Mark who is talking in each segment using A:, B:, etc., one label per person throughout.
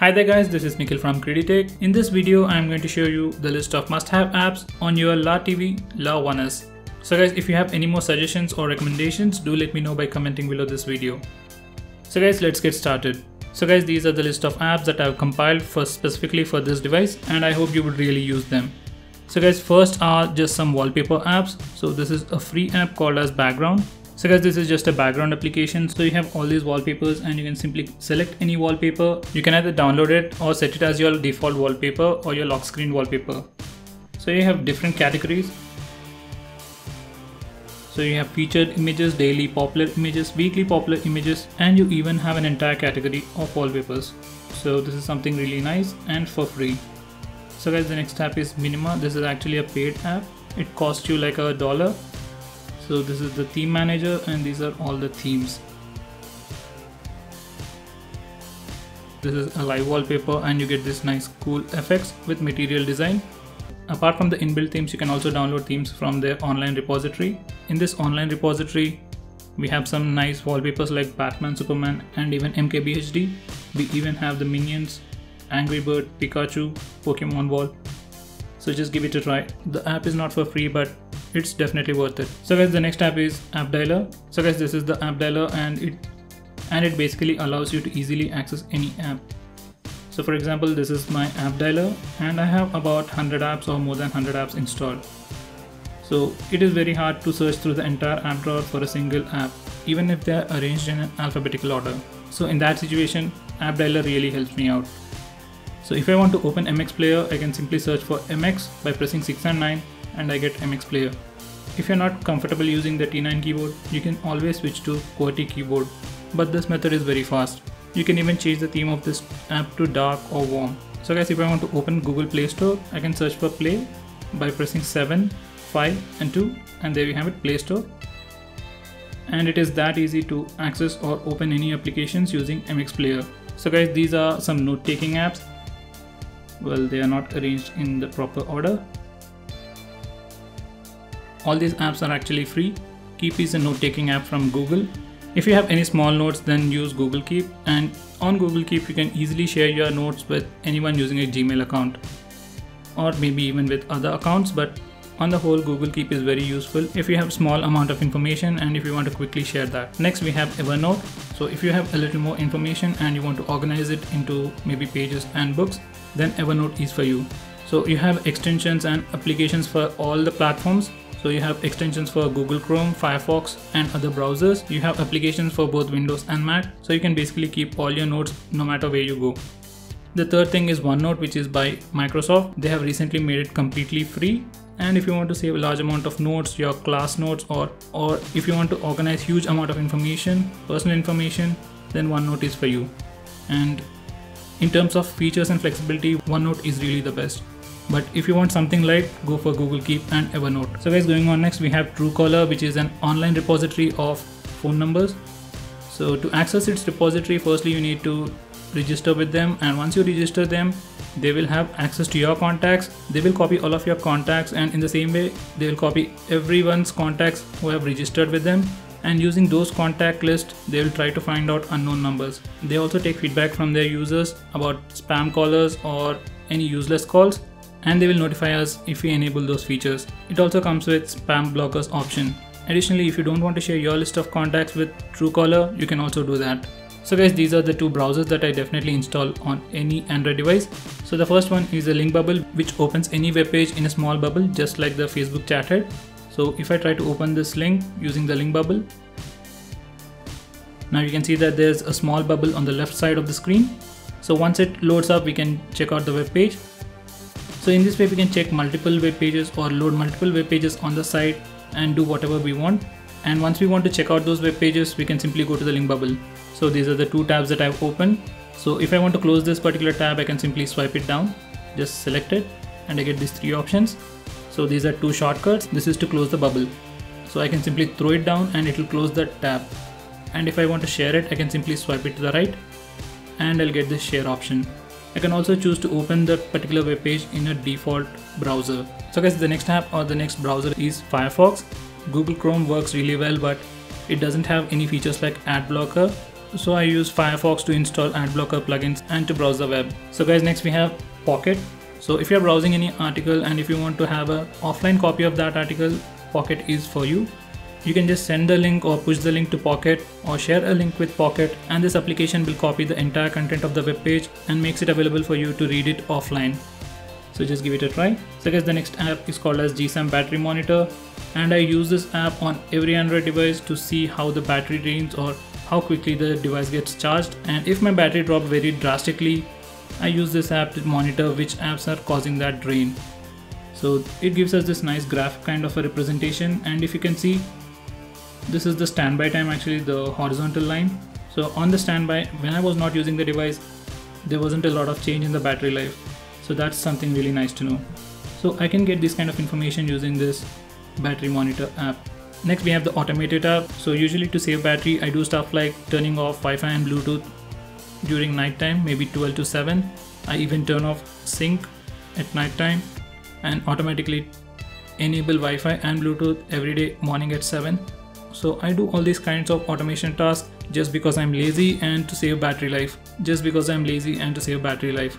A: Hi there guys, this is Nikhil from GreedyTech. In this video, I am going to show you the list of must-have apps on your LeTV La One 1S. So guys, if you have any more suggestions or recommendations, do let me know by commenting below this video. So guys, let's get started. So guys, these are the list of apps that I've compiled for specifically for this device and I hope you would really use them. So guys, first are just some wallpaper apps. So this is a free app called as background. So guys, this is just a background application. So you have all these wallpapers and you can simply select any wallpaper. You can either download it or set it as your default wallpaper or your lock screen wallpaper. So you have different categories. So you have featured images, daily popular images, weekly popular images, and you even have an entire category of wallpapers. So this is something really nice and for free. So guys, the next app is Minima. This is actually a paid app. It costs you like a dollar so this is the theme manager and these are all the themes this is a live wallpaper and you get this nice cool effects with material design. Apart from the inbuilt themes you can also download themes from their online repository. In this online repository we have some nice wallpapers like batman superman and even mkbhd we even have the minions angry bird pikachu pokemon wall so just give it a try. The app is not for free but it's definitely worth it. So guys the next app is app dialer. So guys this is the app dialer and it and it basically allows you to easily access any app. So for example this is my app dialer and i have about 100 apps or more than 100 apps installed. So it is very hard to search through the entire app drawer for a single app even if they are arranged in an alphabetical order. So in that situation app dialer really helps me out. So if I want to open MX player, I can simply search for MX by pressing 6 and 9 and I get MX player. If you're not comfortable using the T9 keyboard, you can always switch to QWERTY keyboard, but this method is very fast. You can even change the theme of this app to dark or warm. So guys, if I want to open Google Play Store, I can search for Play by pressing 7, 5 and 2 and there we have it Play Store. And it is that easy to access or open any applications using MX Player. So guys, these are some note-taking apps well they are not arranged in the proper order all these apps are actually free. Keep is a note-taking app from google. If you have any small notes then use google keep. And on google keep you can easily share your notes with anyone using a gmail account or maybe even with other accounts. But on the whole google keep is very useful if you have small amount of information and if you want to quickly share that. Next we have evernote. So if you have a little more information and you want to organize it into maybe pages and books then Evernote is for you. So you have extensions and applications for all the platforms. So you have extensions for Google Chrome, Firefox and other browsers. You have applications for both Windows and Mac. So you can basically keep all your notes no matter where you go. The third thing is OneNote which is by Microsoft. They have recently made it completely free and if you want to save a large amount of notes your class notes or or if you want to organize huge amount of information personal information then OneNote is for you and in terms of features and flexibility, OneNote is really the best. But if you want something light, go for Google Keep and Evernote. So guys, going on next, we have Truecaller, which is an online repository of phone numbers. So to access its repository, firstly you need to register with them and once you register them, they will have access to your contacts. They will copy all of your contacts and in the same way, they will copy everyone's contacts who have registered with them and using those contact lists they will try to find out unknown numbers they also take feedback from their users about spam callers or any useless calls and they will notify us if we enable those features. It also comes with spam blockers option. Additionally if you don't want to share your list of contacts with truecaller you can also do that. So guys these are the two browsers that i definitely install on any android device. So the first one is a link bubble which opens any web page in a small bubble just like the facebook chat head so if I try to open this link using the link bubble, now you can see that there's a small bubble on the left side of the screen. So once it loads up, we can check out the web page. So in this way, we can check multiple web pages or load multiple web pages on the site and do whatever we want. And once we want to check out those web pages, we can simply go to the link bubble. So these are the two tabs that I've opened. So if I want to close this particular tab, I can simply swipe it down, just select it and I get these three options. So these are two shortcuts. This is to close the bubble. So I can simply throw it down and it will close the tab. And if I want to share it, I can simply swipe it to the right and I'll get this share option. I can also choose to open the particular web page in a default browser. So guys, the next app or the next browser is Firefox. Google Chrome works really well, but it doesn't have any features like ad blocker so I use Firefox to install ad blocker plugins and to browse the web. So guys next we have Pocket. So if you're browsing any article and if you want to have an offline copy of that article, Pocket is for you. You can just send the link or push the link to Pocket or share a link with Pocket and this application will copy the entire content of the web page and makes it available for you to read it offline. So just give it a try. So guys the next app is called as GSAM battery monitor and I use this app on every Android device to see how the battery drains or how quickly the device gets charged and if my battery drops very drastically I use this app to monitor which apps are causing that drain. So it gives us this nice graph kind of a representation and if you can see this is the standby time actually the horizontal line. So on the standby when I was not using the device there wasn't a lot of change in the battery life. So that's something really nice to know. So I can get this kind of information using this battery monitor app. Next we have the automated app. So usually to save battery I do stuff like turning off Wi-Fi and Bluetooth during night time maybe 12 to 7 I even turn off sync at night time and automatically enable Wi-Fi and Bluetooth every day morning at 7 so I do all these kinds of automation tasks just because I'm lazy and to save battery life. Just because I'm lazy and to save battery life.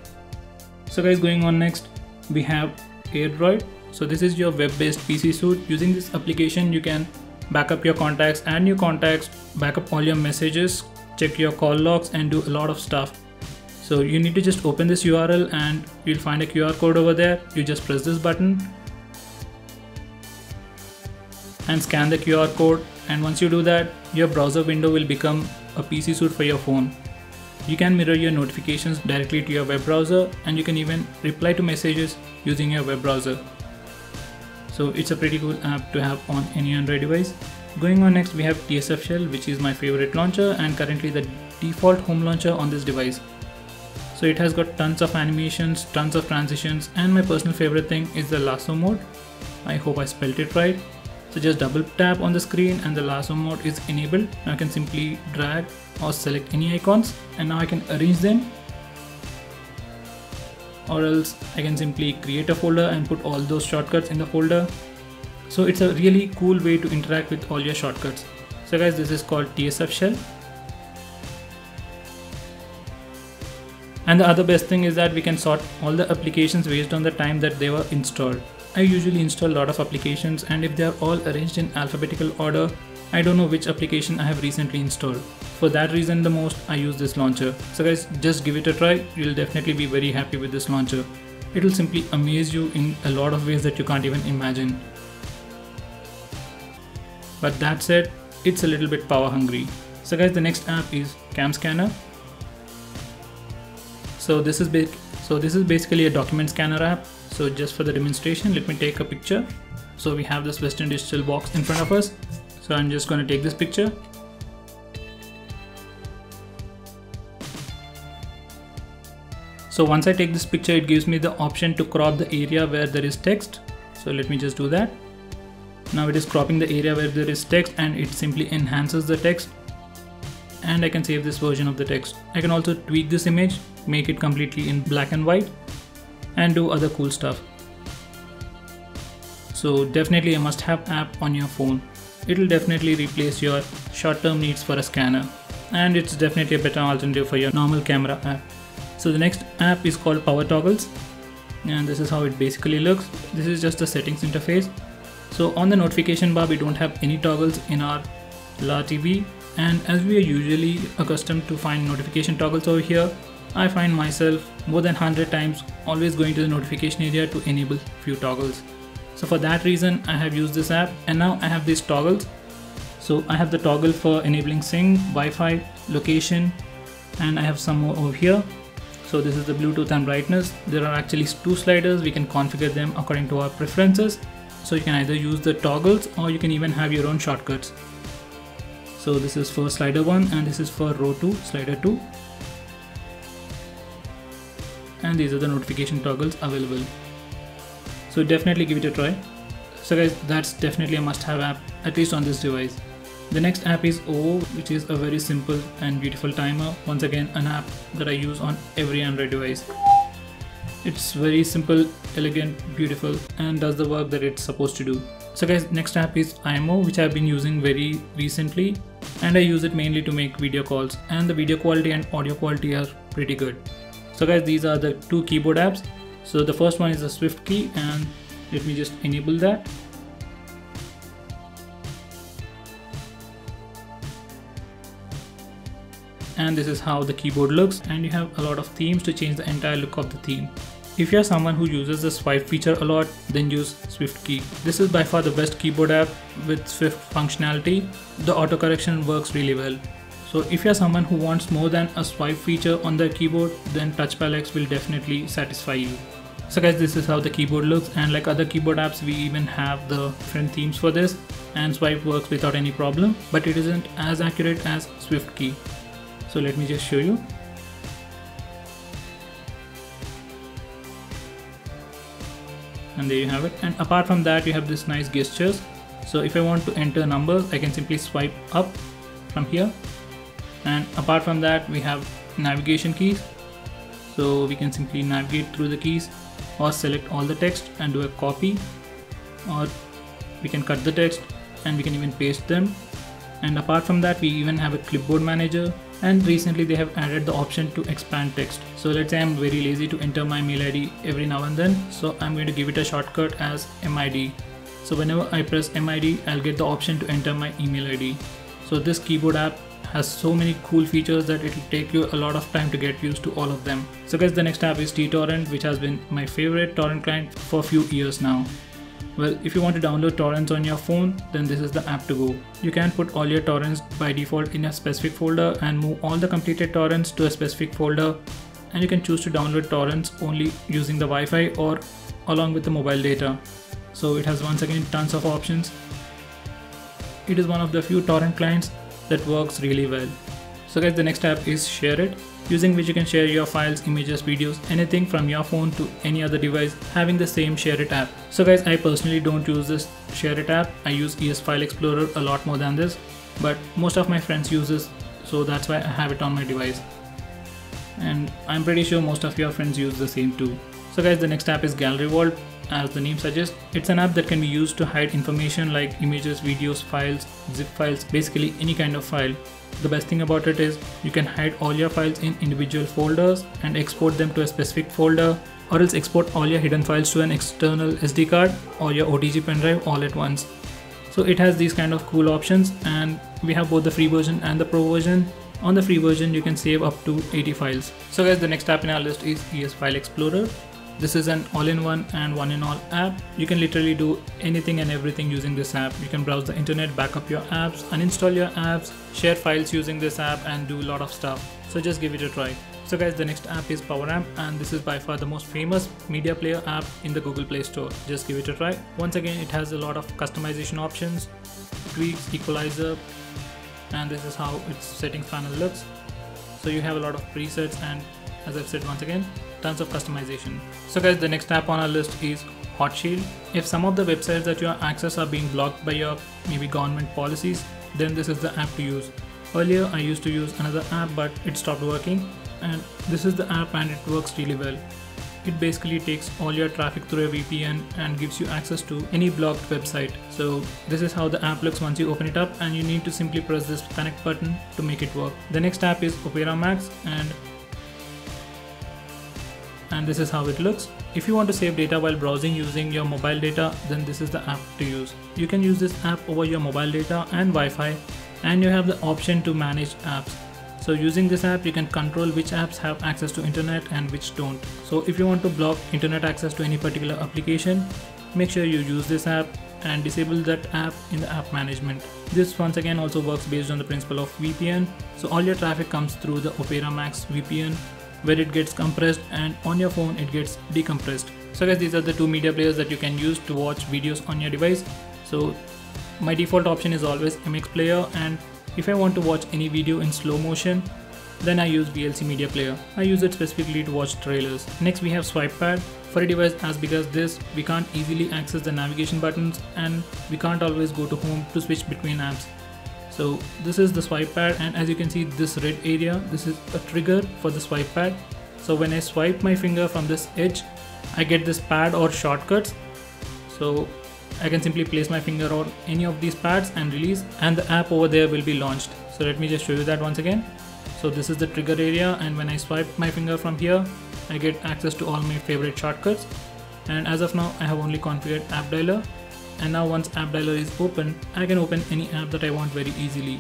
A: So guys going on next we have AirDroid. So this is your web-based PC suite. Using this application you can backup your contacts and new contacts, backup all your messages, check your call logs and do a lot of stuff. So you need to just open this URL and you'll find a QR code over there. You just press this button and scan the QR code and once you do that your browser window will become a PC suite for your phone. You can mirror your notifications directly to your web browser and you can even reply to messages using your web browser. So it's a pretty cool app to have on any Android device. Going on next we have TSF Shell which is my favorite launcher and currently the default home launcher on this device. So it has got tons of animations, tons of transitions and my personal favorite thing is the lasso mode. I hope I spelled it right. So just double tap on the screen and the lasso mode is enabled. Now I can simply drag or select any icons and now I can arrange them or else I can simply create a folder and put all those shortcuts in the folder. So it's a really cool way to interact with all your shortcuts. So guys this is called TSF shell. And the other best thing is that we can sort all the applications based on the time that they were installed. I usually install a lot of applications and if they are all arranged in alphabetical order, I don't know which application I have recently installed. For that reason the most I use this launcher. So guys just give it a try, you'll definitely be very happy with this launcher. It will simply amaze you in a lot of ways that you can't even imagine. But that said, it's a little bit power hungry. So guys the next app is Cam Scanner. So this is so this is basically a document scanner app so just for the demonstration let me take a picture. So we have this western digital box in front of us. So i'm just going to take this picture. So once i take this picture it gives me the option to crop the area where there is text. So let me just do that. Now it is cropping the area where there is text and it simply enhances the text. And I can save this version of the text. I can also tweak this image, make it completely in black and white and do other cool stuff. So definitely a must have app on your phone. It'll definitely replace your short term needs for a scanner and it's definitely a better alternative for your normal camera app. So the next app is called Power Toggles and this is how it basically looks. This is just the settings interface. So on the notification bar we don't have any toggles in our LeTV and as we are usually accustomed to find notification toggles over here I find myself more than 100 times always going to the notification area to enable few toggles. So for that reason I have used this app and now I have these toggles. So I have the toggle for enabling sync, Wi-Fi, location and I have some more over here. So this is the Bluetooth and brightness. There are actually two sliders. We can configure them according to our preferences. So you can either use the toggles or you can even have your own shortcuts. So this is for slider 1 and this is for row 2, slider 2 and these are the notification toggles available. So definitely give it a try. So guys that's definitely a must-have app at least on this device. The next app is OVO which is a very simple and beautiful timer. Once again an app that I use on every Android device. It's very simple elegant beautiful and does the work that it's supposed to do. So guys next app is IMO which I've been using very recently and I use it mainly to make video calls and the video quality and audio quality are pretty good. So guys these are the two keyboard apps. So the first one is the Swift key and let me just enable that. And this is how the keyboard looks and you have a lot of themes to change the entire look of the theme. If you're someone who uses the swipe feature a lot, then use Swift Key. This is by far the best keyboard app with Swift functionality. The auto correction works really well. So if you're someone who wants more than a swipe feature on their keyboard, then TouchPal will definitely satisfy you. So guys, this is how the keyboard looks and like other keyboard apps, we even have the different themes for this and swipe works without any problem, but it isn't as accurate as SwiftKey. So let me just show you. and there you have it and apart from that you have this nice gestures so if I want to enter numbers I can simply swipe up from here and apart from that we have navigation keys. So we can simply navigate through the keys or select all the text and do a copy. Or we can cut the text and we can even paste them. And apart from that we even have a clipboard manager. And recently they have added the option to expand text. So let's say i'm very lazy to enter my mail id every now and then. So i'm going to give it a shortcut as mid so whenever i press mid i'll get the option to enter my email id so this keyboard app has so many cool features that it will take you a lot of time to get used to all of them so guys the next app is ttorrent which has been my favorite torrent client for a few years now well, if you want to download torrents on your phone, then this is the app to go. You can put all your torrents by default in a specific folder and move all the completed torrents to a specific folder and you can choose to download torrents only using the Wi-Fi or along with the mobile data. So it has once again tons of options. It is one of the few torrent clients that works really well. So guys the next app is ShareIt using which you can share your files, images, videos, anything from your phone to any other device having the same ShareIt app. So guys, I personally don't use this ShareIt app. I use ES File Explorer a lot more than this, but most of my friends use this, so that's why I have it on my device. And I'm pretty sure most of your friends use the same too. So guys, the next app is Gallery Vault. As the name suggests, it's an app that can be used to hide information like images, videos, files, zip files, basically any kind of file. The best thing about it is you can hide all your files in individual folders and export them to a specific folder or else export all your hidden files to an external SD card or your OTG pen drive all at once. So it has these kind of cool options and we have both the free version and the pro version. On the free version you can save up to 80 files. So guys the next app in our list is ES File Explorer. This is an all-in-one and one-in-all app. You can literally do anything and everything using this app. You can browse the internet, backup your apps, uninstall your apps, share files using this app and do a lot of stuff. So just give it a try. So guys, the next app is PowerAmp and this is by far the most famous media player app in the Google Play Store. Just give it a try. Once again, it has a lot of customization options, tweaks, equalizer, and this is how its settings panel looks. So you have a lot of presets and as I've said once again, tons of customization. So guys, the next app on our list is HotShield. If some of the websites that you are access are being blocked by your maybe government policies, then this is the app to use. Earlier I used to use another app but it stopped working and this is the app and it works really well. It basically takes all your traffic through a VPN and gives you access to any blocked website. So this is how the app looks once you open it up and you need to simply press this connect button to make it work. The next app is Opera Max and and this is how it looks. If you want to save data while browsing using your mobile data, then this is the app to use. You can use this app over your mobile data and Wi-Fi and you have the option to manage apps. So using this app, you can control which apps have access to internet and which don't. So if you want to block internet access to any particular application, make sure you use this app and disable that app in the app management. This once again also works based on the principle of VPN. So all your traffic comes through the Opera Max VPN where it gets compressed and on your phone it gets decompressed. So guys these are the two media players that you can use to watch videos on your device. So my default option is always MX player and if I want to watch any video in slow motion then I use VLC media player. I use it specifically to watch trailers. Next we have swipe pad. For a device as big as this, we can't easily access the navigation buttons and we can't always go to home to switch between apps so this is the swipe pad and as you can see this red area this is a trigger for the swipe pad so when I swipe my finger from this edge I get this pad or shortcuts so I can simply place my finger on any of these pads and release and the app over there will be launched So let me just show you that once again. So this is the trigger area and when I swipe my finger from here, I get access to all my favorite shortcuts. And as of now, I have only configured app dialer. And now once app dialer is open, I can open any app that I want very easily.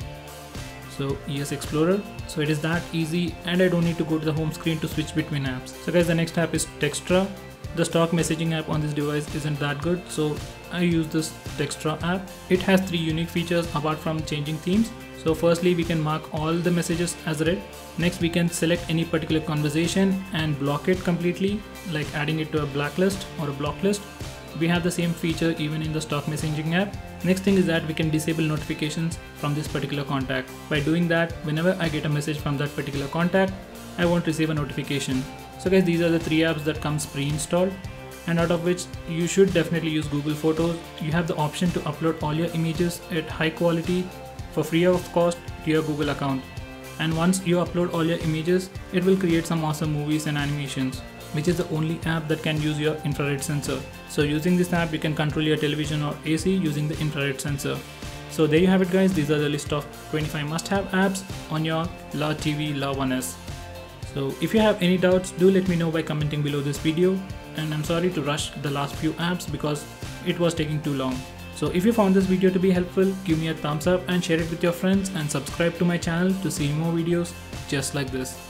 A: So ES Explorer. So it is that easy and I don't need to go to the home screen to switch between apps. So guys, the next app is Textra. The stock messaging app on this device isn't that good, so I use this Textra app. It has three unique features apart from changing themes. So firstly, we can mark all the messages as read. Next, we can select any particular conversation and block it completely, like adding it to a blacklist or a block list. We have the same feature even in the stock messaging app. Next thing is that we can disable notifications from this particular contact. By doing that, whenever I get a message from that particular contact, I won't receive a notification. So guys, these are the three apps that comes pre-installed and out of which you should definitely use Google Photos. You have the option to upload all your images at high quality for free of cost to your Google account. And once you upload all your images, it will create some awesome movies and animations, which is the only app that can use your infrared sensor. So using this app, you can control your television or AC using the infrared sensor. So there you have it guys, these are the list of 25 must-have apps on your LeTV La One S. So if you have any doubts, do let me know by commenting below this video. And I'm sorry to rush the last few apps because it was taking too long. So if you found this video to be helpful, give me a thumbs up and share it with your friends and subscribe to my channel to see more videos just like this.